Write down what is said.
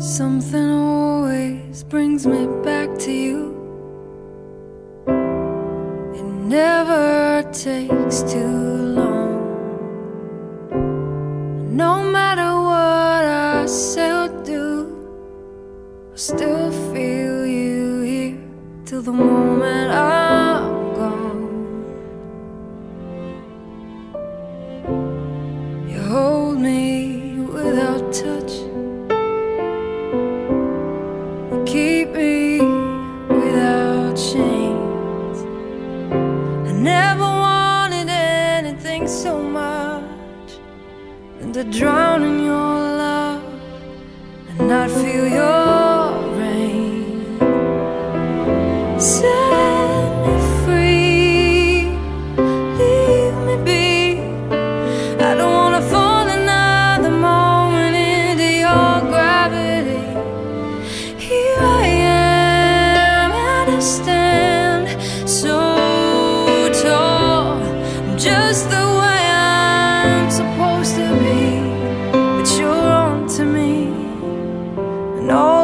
Something always brings me back to you. It never takes too long. No matter what I say or do, I still feel you here till the moment so much And I drown in your love And not feel your rain. Set me free. Leave me be. I don't wanna fall another moment Into your gravity. Here I am and I'm. No.